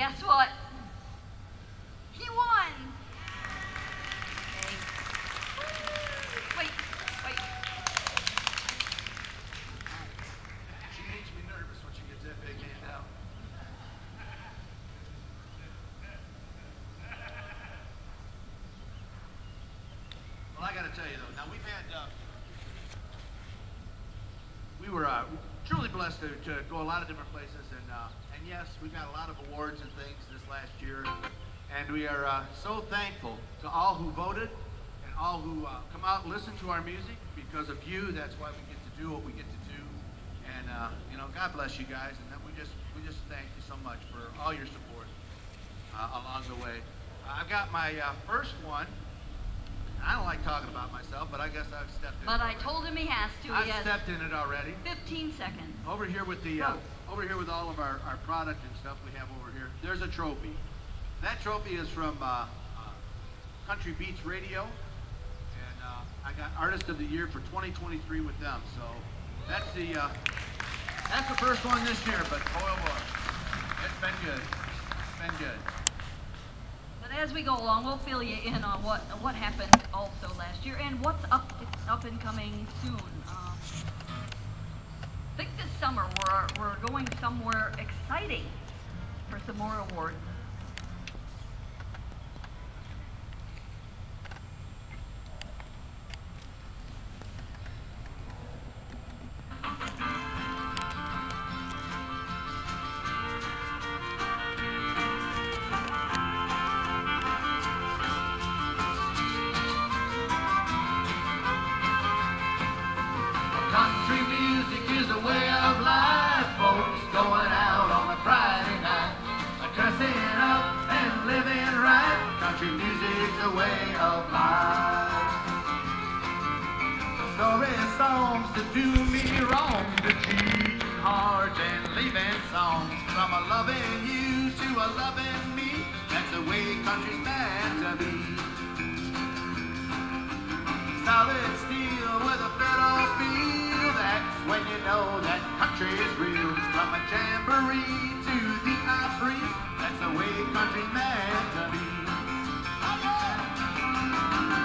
guess what? He won! Wait, wait. She makes me nervous when she gets that big hand out. Well, I got to tell you though, now we've had, uh, we were uh, truly blessed to, to go a lot of different places, and uh, and yes, we got a lot of awards and things this last year, and we are uh, so thankful to all who voted and all who uh, come out and listen to our music. Because of you, that's why we get to do what we get to do, and uh, you know, God bless you guys, and we just we just thank you so much for all your support uh, along the way. I've got my uh, first one. I don't like talking about myself, but I guess I've stepped in. But I told him he has to. I've has stepped in it already. 15 seconds. Over here with the, uh, over here with all of our, our product and stuff we have over here, there's a trophy. That trophy is from uh, uh, Country Beats Radio, and uh, I got Artist of the Year for 2023 with them. So that's the, uh, that's the first one this year. But boy, oh boy, it's been good. It's been good. As we go along, we'll fill you in on what what happened also last year and what's up up and coming soon. Um, I think this summer we're we're going somewhere exciting for some more awards. Jamboree to the Opry, that's the way country's meant to be.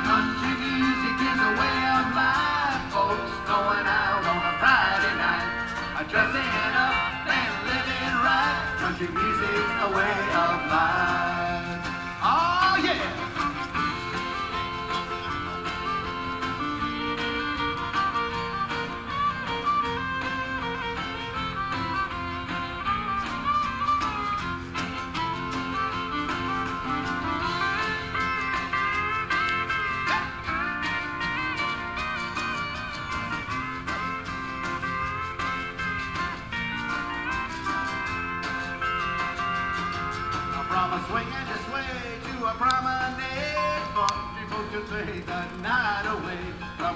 Country music is a way of life, folks. Going out on a Friday night, dressing up and living right. Country music's a way of life.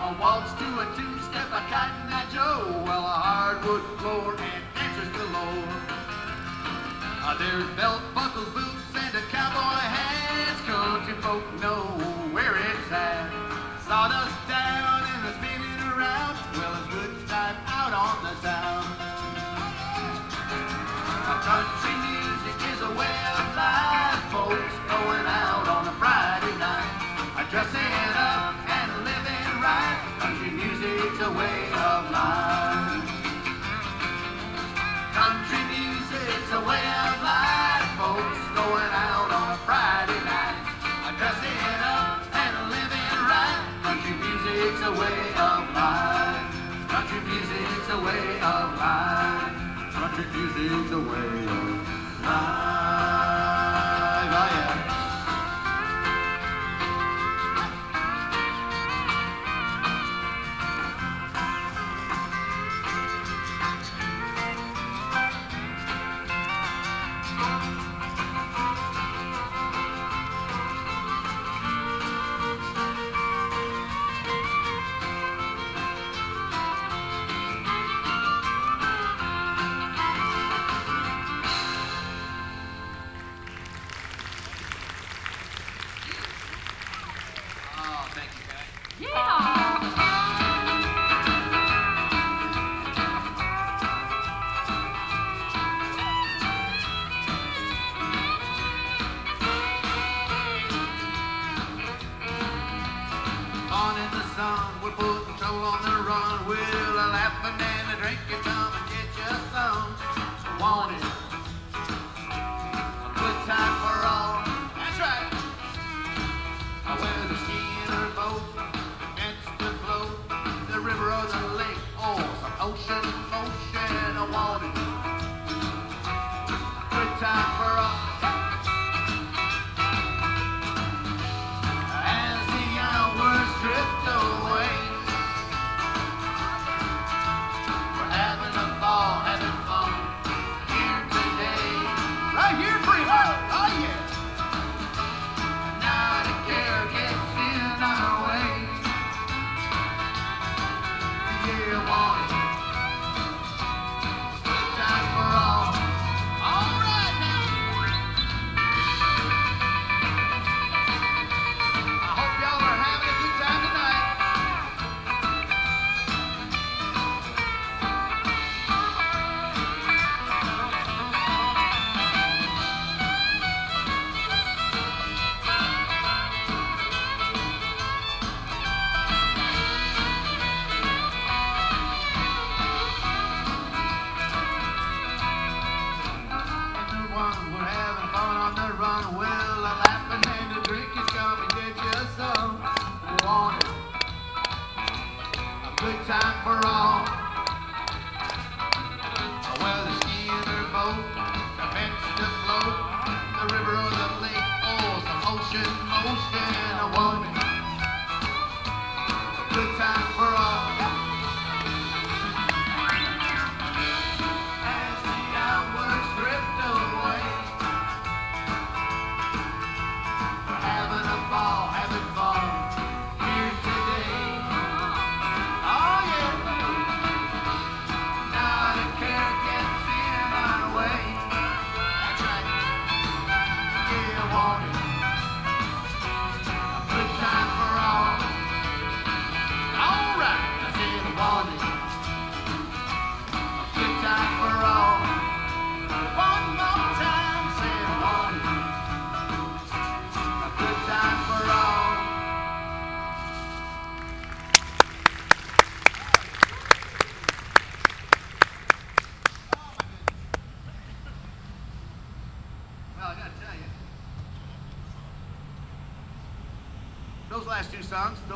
A waltz to a two-step, a cotton eye Joe, well a hardwood floor and dancers galore. Uh, there's belt buckles, boots, and a cowboy hat. Country folk know where it's at. Sawdust down and the spinning around. Well, it's good time out on the town. Uh,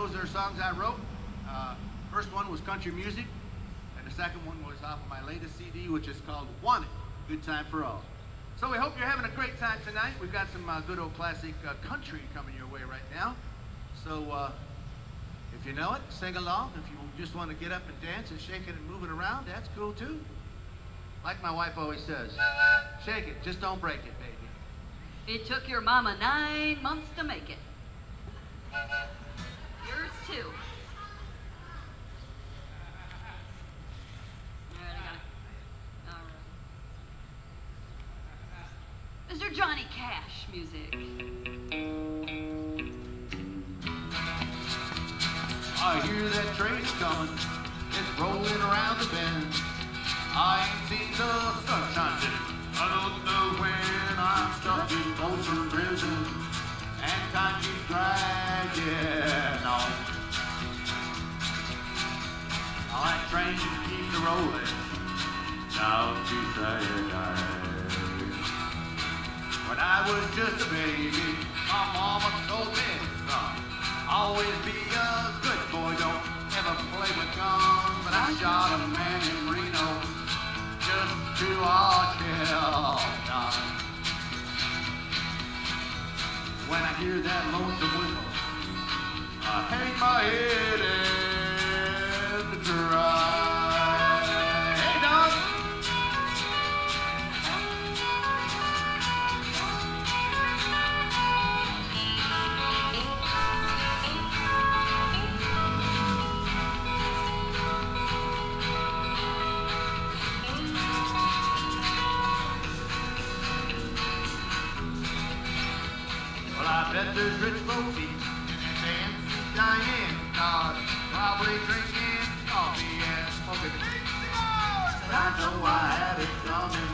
those are songs I wrote. Uh, first one was country music, and the second one was off of my latest CD, which is called Wanted, Good Time for All. So we hope you're having a great time tonight. We've got some uh, good old classic uh, country coming your way right now. So uh, if you know it, sing along. If you just want to get up and dance and shake it and move it around, that's cool too. Like my wife always says, shake it, just don't break it, baby. It took your mama nine months to make it. Right. Mr. Johnny Cash music. I hear that train's coming, it's rolling around the bend. I ain't seen the sunshine since I don't know when I'm stuck in Folsom Prison and time keeps dragging on. Now that train keeps rolling down to Saturday. When I was just a baby, my mama told me, son, always be a good boy, don't ever play with guns. But I shot a man in Reno just to watch him die. When I hear that lonesome whistle, I hang my head and Hey, Doc! Well, I bet there's rich folks eating in their pants, dining cars, probably drinking I know I have it coming.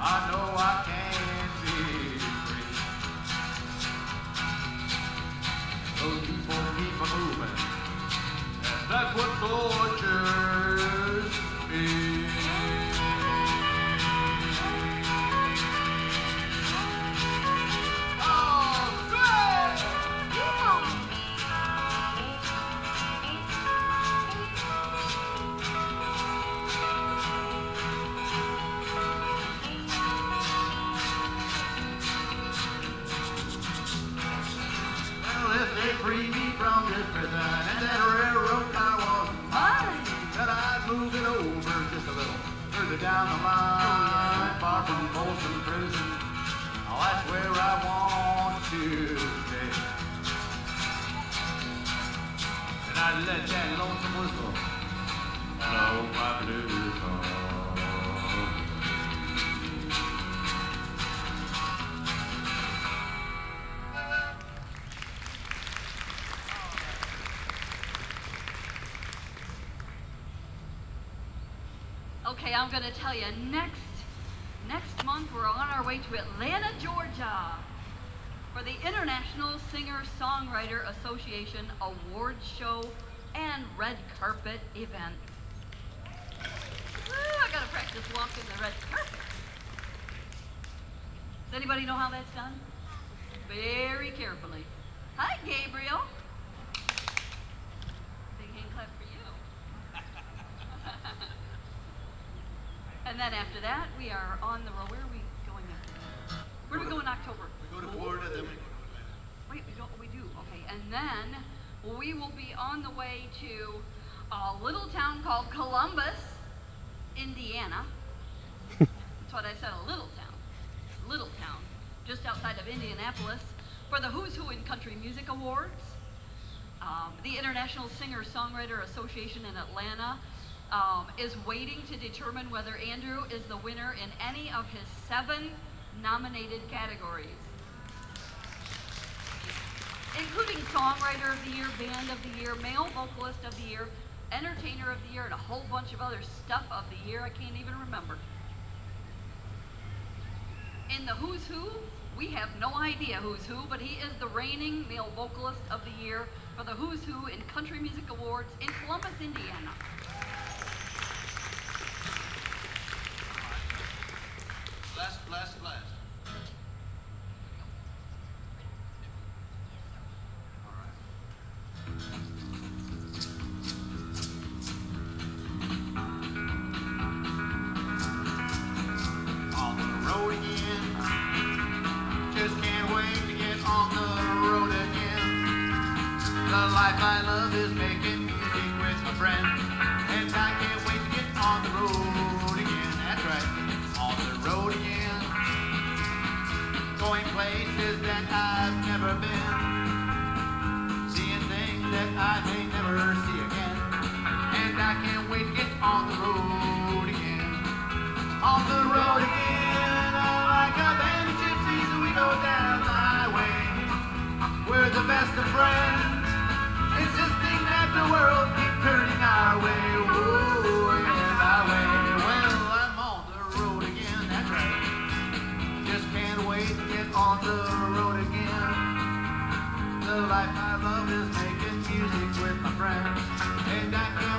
I know I can't be free. Those people keep a moving, and that's what tortures me. Okay, I'm gonna tell you next next month we're on our way to Atlanta, Georgia for the International Singer Songwriter Association Awards Show and Red Carpet event. I gotta practice walking the red carpet. Does anybody know how that's done? Very carefully. Hi, Gabriel. Big hand clap for you. And then after that, we are on the road. Where are we going after that? Where do we go in October? We go to Florida, then we go to Atlanta. Wait, we don't. We do. Okay, and then we will be on the way to a little town called Columbus, Indiana. That's what I said. A little town. Little town, just outside of Indianapolis, for the Who's Who in Country Music Awards. Um, the International Singer-Songwriter Association in Atlanta um, is waiting to determine whether Andrew is the winner in any of his seven nominated categories including Songwriter of the Year, Band of the Year, Male Vocalist of the Year, Entertainer of the Year, and a whole bunch of other stuff of the year I can't even remember. In the Who's Who, we have no idea who's who, but he is the reigning Male Vocalist of the Year for the Who's Who in Country Music Awards in Columbus, Indiana. And I can't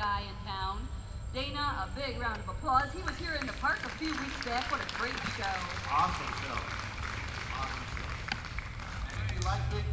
guy in town. Dana, a big round of applause. He was here in the park a few weeks back. What a great show. Awesome show. Awesome show. And if you like Big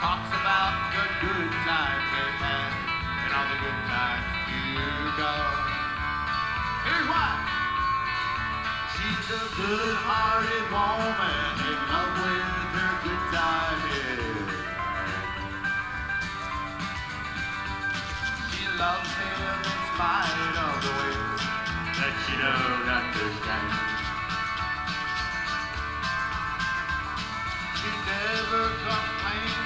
talks about the good times they've had and all the good times you've done. Here's why. She's a good-hearted woman in love with her good time is. She loves him in spite of the ways that she don't understand. She never complains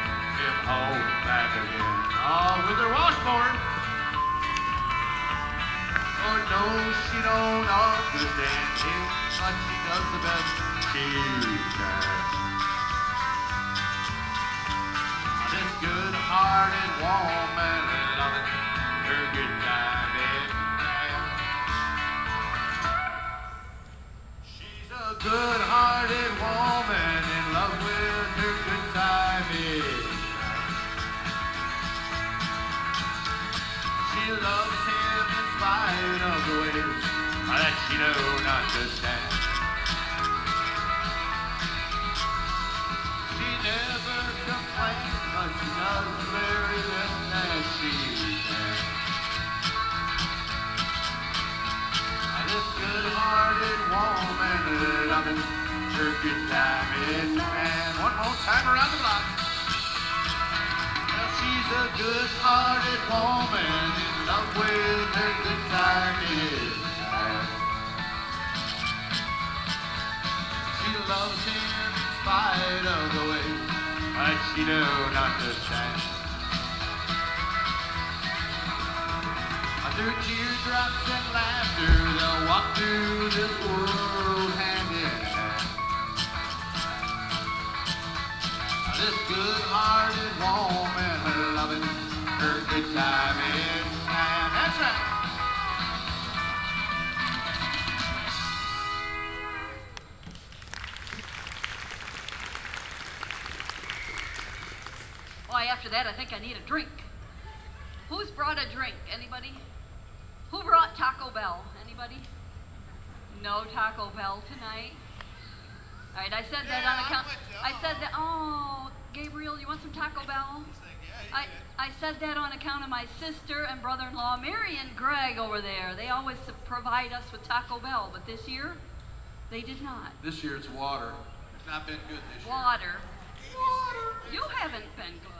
him home back again. Oh, with her washboard. Oh no, she don't understand him, but she does the best she can. This good-hearted woman loving her good time man. She's a good-hearted woman in love with her good loves him in spite of the ways that she don't understand. She never complains, but she does very best that she can. This good-hearted woman loving her good time in man. One more time around the block. A good-hearted woman in love with her good time is. She loves him in spite of the way that she don't understand. Through teardrops and laughter, they'll walk through this world This good-hearted woman loving her good time in man. That's right. Why, after that, I think I need a drink. Who's brought a drink? Anybody? Who brought Taco Bell? Anybody? No Taco Bell tonight. All right, I said that on account. I said that. Oh, Gabriel, you want some Taco Bell? I, I said that on account of my sister and brother-in-law, Mary and Greg over there. They always provide us with Taco Bell, but this year, they did not. This year it's water. It's not been good this year. Water. Water. You haven't been good.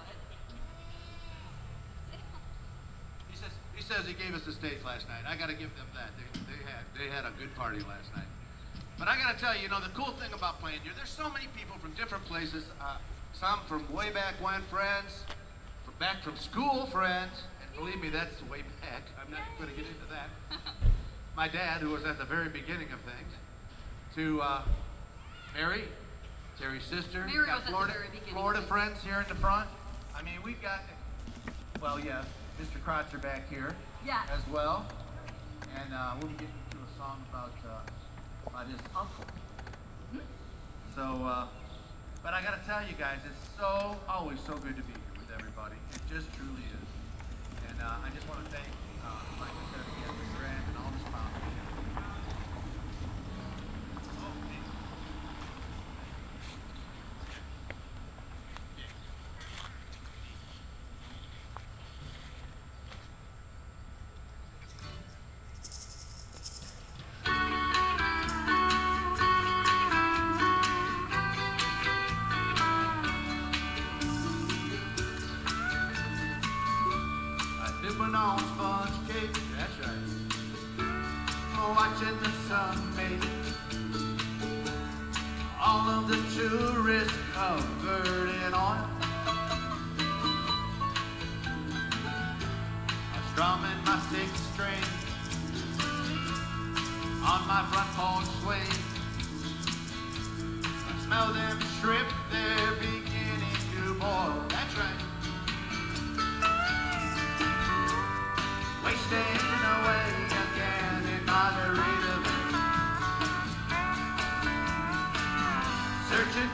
He says he says he gave us the stage last night. I got to give them that. They, they had they had a good party last night. But I got to tell you, you know, the cool thing about playing here, there's so many people from different places. Uh, some from way back when, friends, from back from school, friends, and believe me, that's way back. I'm not going to get into that. My dad, who was at the very beginning of things, to uh, Mary, Terry's sister. Mary got was at the Florida, very beginning. Florida friends here in the front. I mean, we've got, well, yes, Mr. Krotzer back here Yes. as well. And uh, we'll be getting into a song about, uh, about his uncle. So, uh, but I got to tell you guys, it's so, always so good to be here with everybody. It just truly is. And uh, I just want to thank, the tourists covered in oil. I'm strumming my six string on my front porch swing. I smell them shrimp, they're beginning to boil.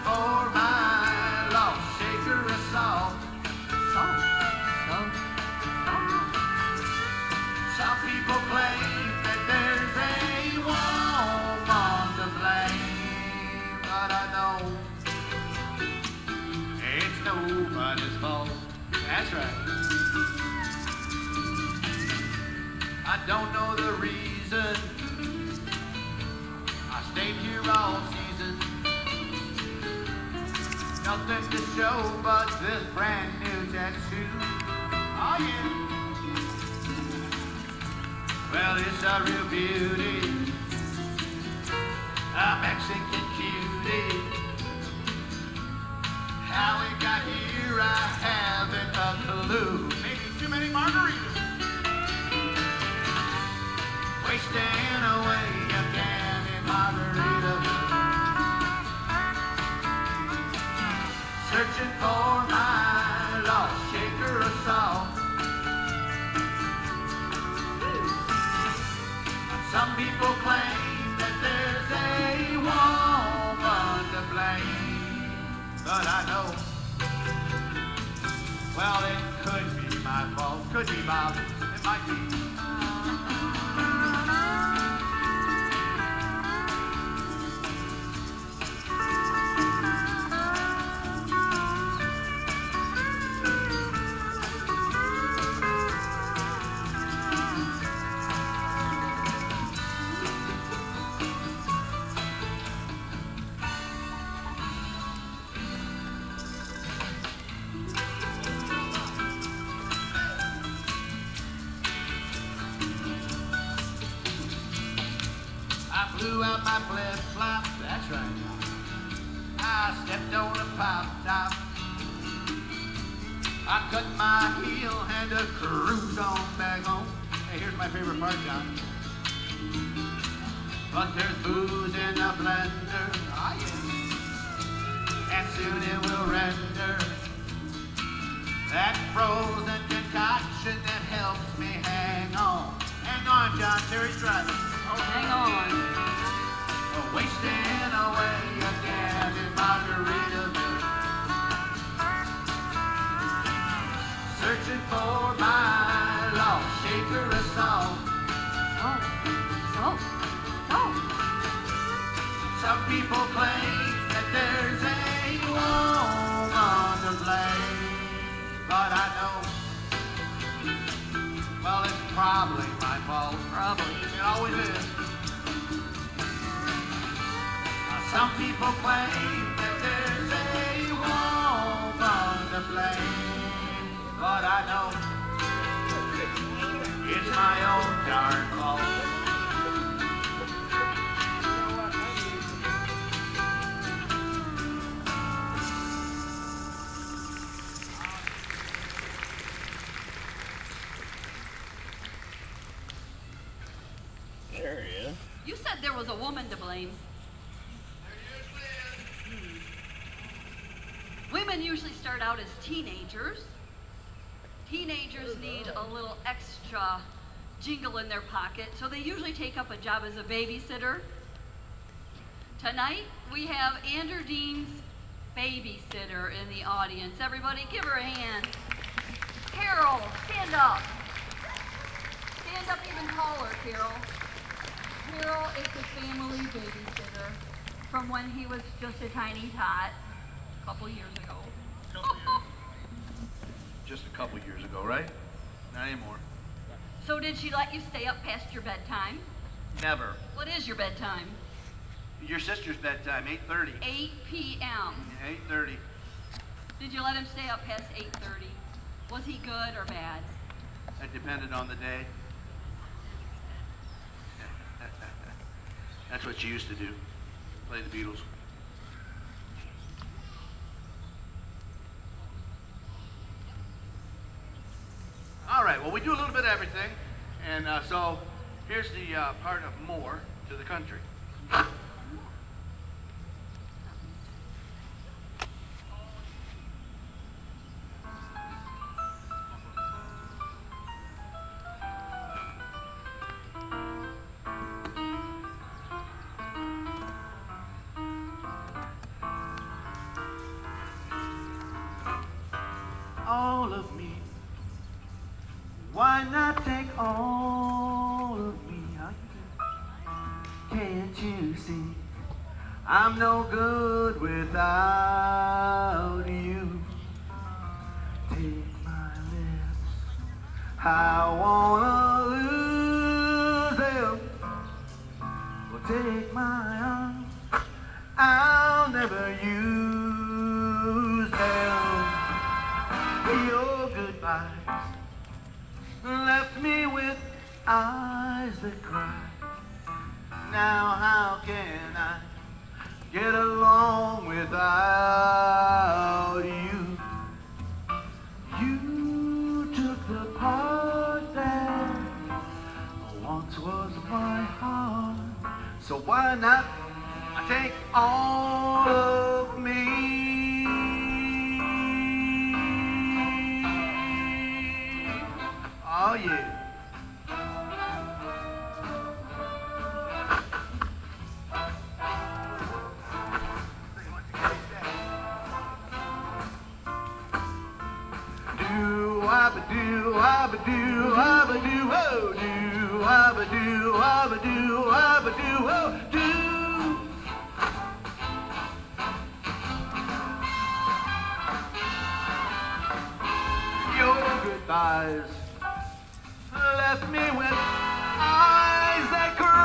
For my lost shaker salt. Salt, salt, salt. Some people claim that there's a woman to blame, but I know it's nobody's fault. That's right. I don't know the reason. To show but this brand new tattoo. Oh yeah. Well, it's a real beauty. Fault. Blew out my flip flop, that's right. I stepped on a pop top. I cut my heel and a cruise on back home. Hey, here's my favorite part, John. But there's booze in the blender, ah yeah. And soon it will render that frozen concoction that helps me hang on. Hang on, John, Terry's driving. Hang on. Wasting away again in Margaritaville. Searching for my lost shaker of salt. Salt, salt, salt. Some people claim that there's a woman to blame, but I know, probably my fault. Probably. It always is. Now, Some people claim that there's a woman to blame, but I know it's my own darn fault. Out as teenagers. Teenagers mm-hmm. need a little extra jingle in their pocket, so they usually take up a job as a babysitter. Tonight, we have Andrew Dean's babysitter in the audience. Everybody give her a hand. Carol, stand up. Stand up even taller, Carol. Carol is the family babysitter from when he was just a tiny tot a couple years ago. Just a couple years ago, right? Not anymore. so did she let you stay up past your bedtime? Never. What is your bedtime? Your sister's bedtime, 8.30. 8 p.m. 8.30. Did you let him stay up past 8:30? Was he good or bad? that depended on the day. That's what she used to do, play the Beatles. All right, well, we do a little bit of everything. And uh, so here's the uh, part of more to the country. Eyes that cry. Now how can I get along without you? You took the part that once was my heart. So why not take all of me? Oh yeah. Ba do I ba do oh do I ba do I ba do I ba do oh do your goodbyes left me with eyes that cry.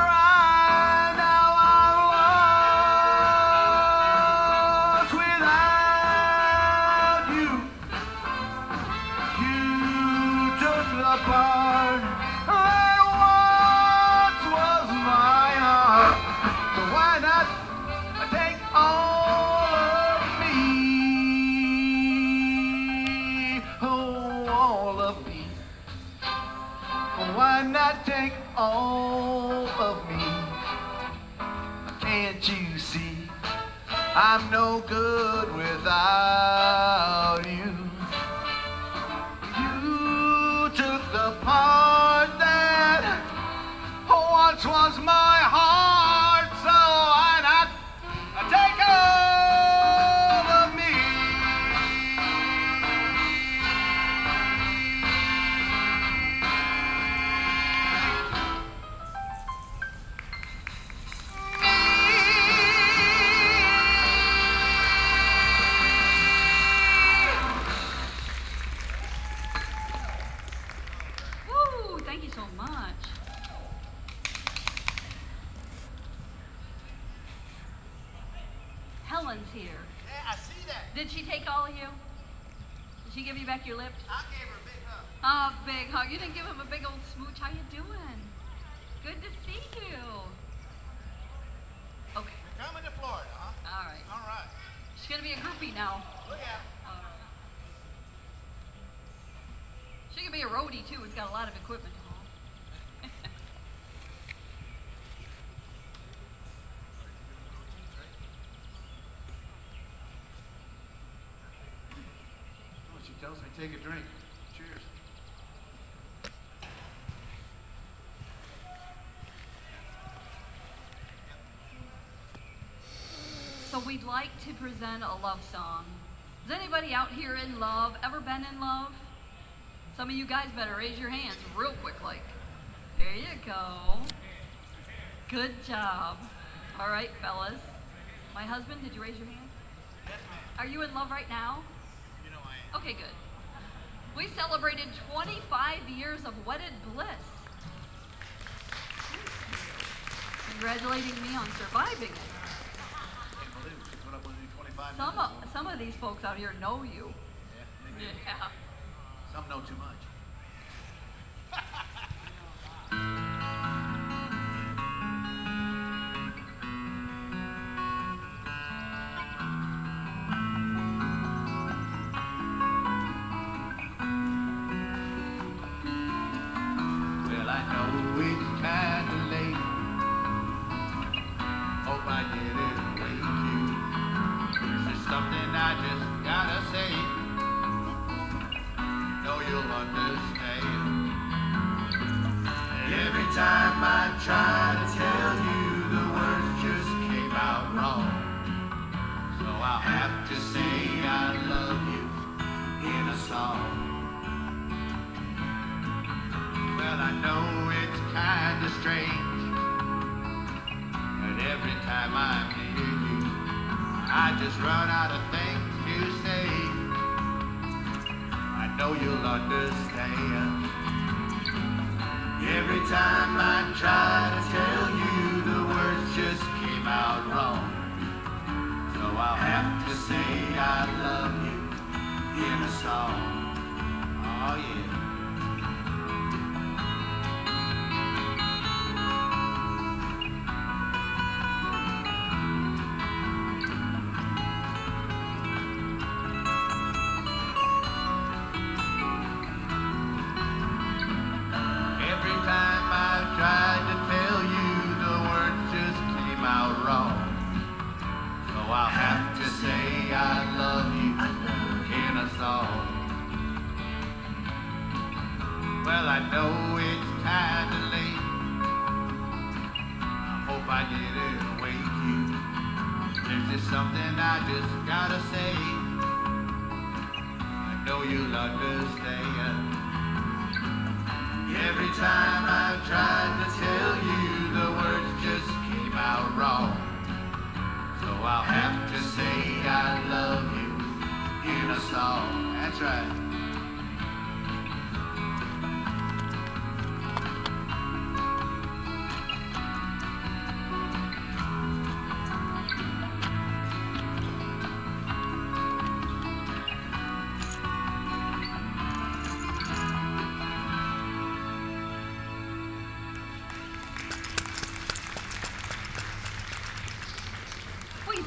I'm no good without you. You took the part that once was my Oh, hug. You didn't give him a big old smooch. How you doing? Good to see you. Okay. You're Coming to Florida, huh? All right. All right. She's gonna be a groupie now. Oh, Look out. Right. She could be a roadie too. We've got a lot of equipment. Oh, she tells me take a drink. Cheers. So we'd like to present a love song. Is anybody out here in love? Ever been in love? Some of you guys better raise your hands real quick like. There you go. Good job. All right, fellas. My husband, did you raise your hand? Yes, ma'am. Are you in love right now? You know I am. Okay, good. We celebrated 25 years of wedded bliss. Congratulating me on surviving it. Some of, some of these folks out here know you. Yeah. yeah. Some know too much.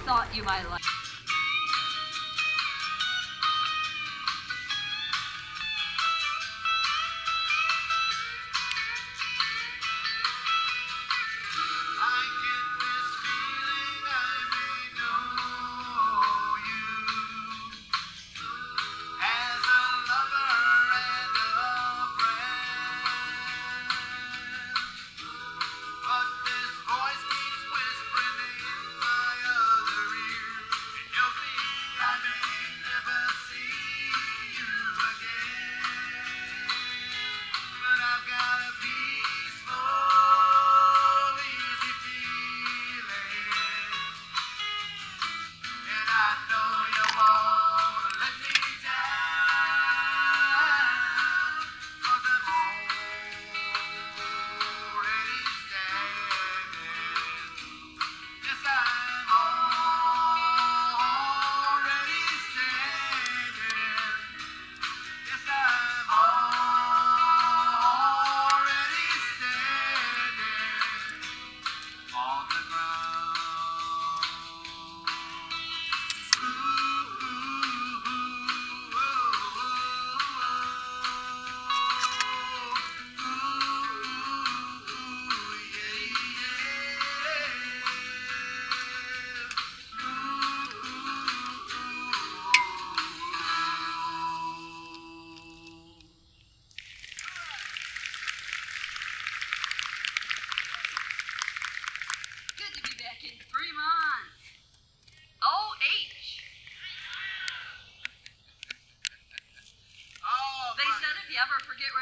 thought you might like.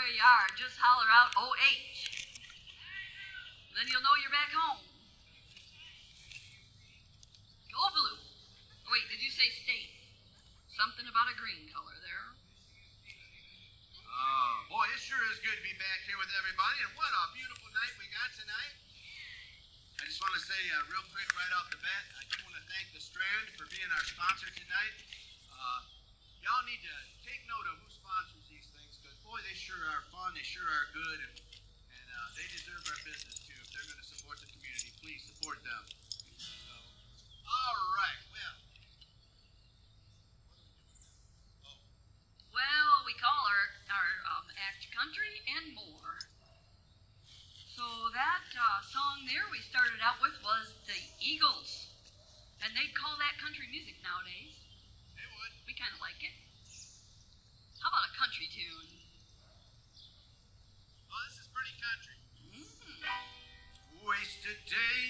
where you just holler out OH. Then you'll know you're back home. they sure are good, and, and uh, they deserve our business too. If they're going to support the community, please support them. So, all right, well. Well, we call our, our um, act country and more. So that uh, song there we started out with was the Eagles, and they'd call that country music nowadays. They would. We kind of like it. today.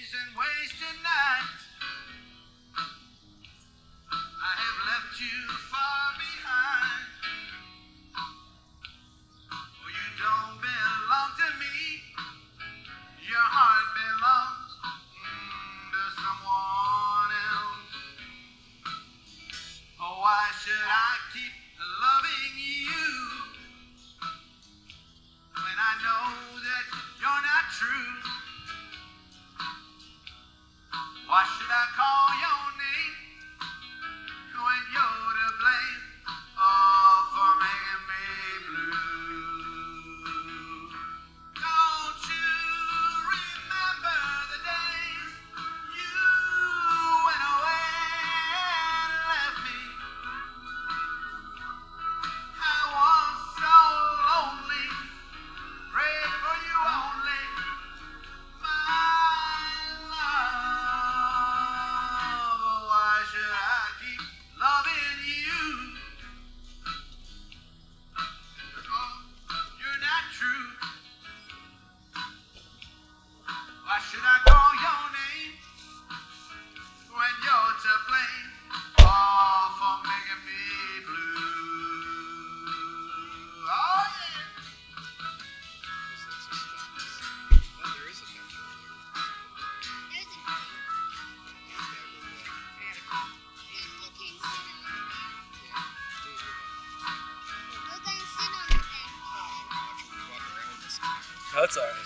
Sorry.